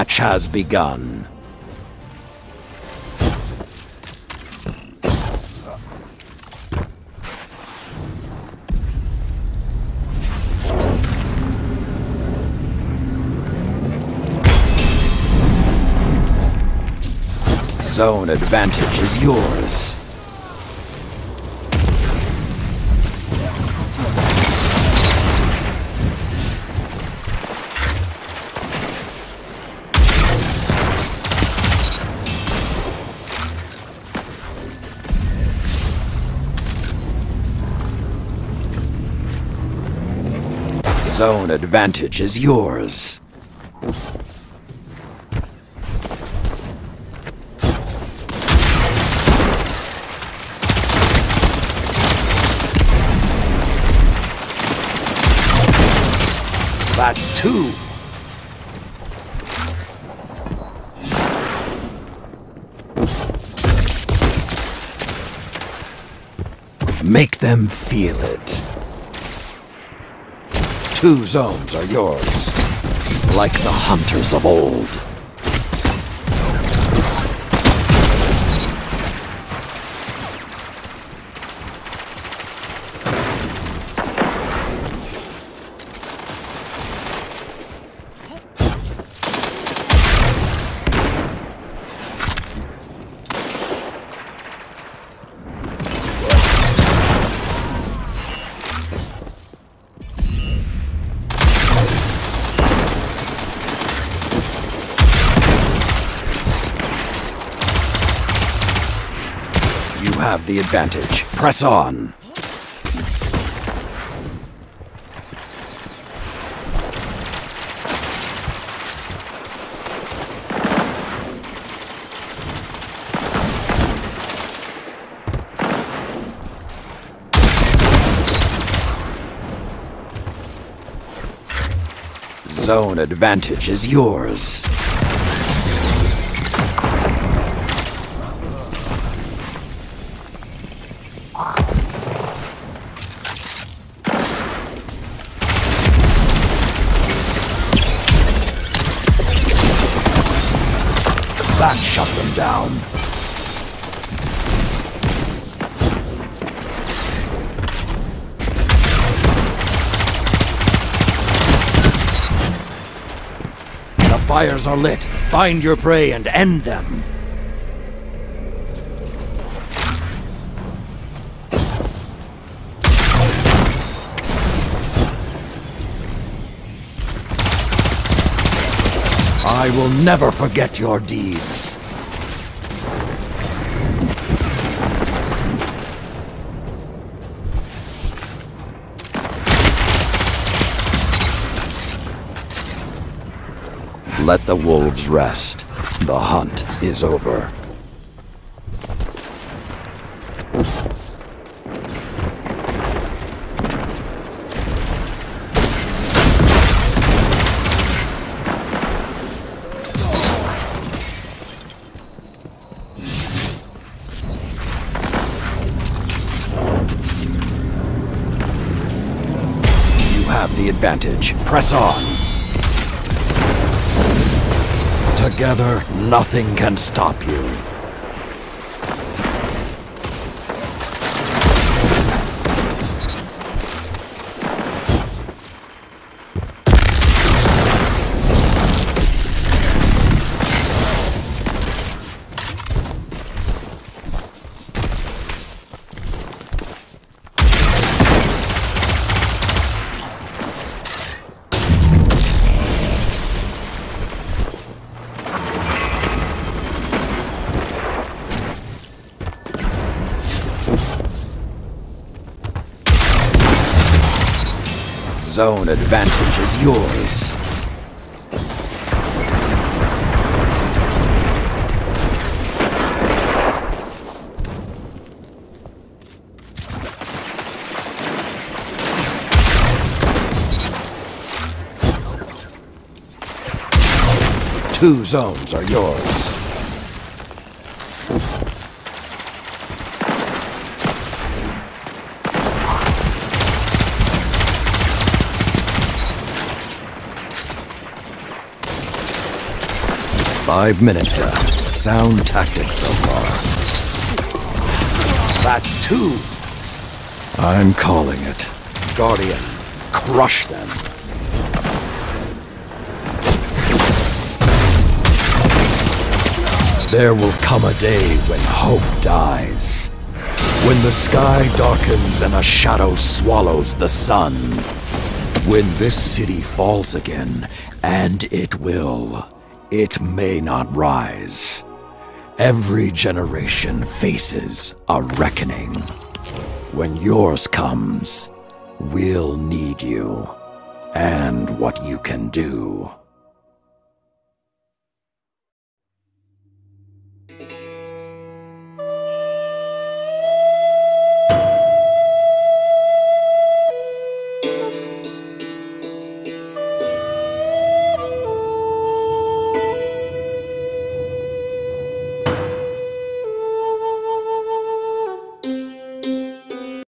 Match has begun. Zone advantage is yours. Zone advantage is yours. That's two. Make them feel it. Two zones are yours, like the hunters of old. Have the advantage. Press on. Zone advantage is yours. That shut them down. The fires are lit. Find your prey and end them. I will never forget your deeds. Let the wolves rest. The hunt is over. Have the advantage. Press on. Together, nothing can stop you. Zone advantage is yours. Two zones are yours. Five minutes left. Sound tactics so far. That's two. I'm calling it. Guardian, crush them. There will come a day when hope dies. When the sky darkens and a shadow swallows the sun. When this city falls again, and it will, it may not rise. Every generation faces a reckoning. When yours comes, we'll need you and what you can do.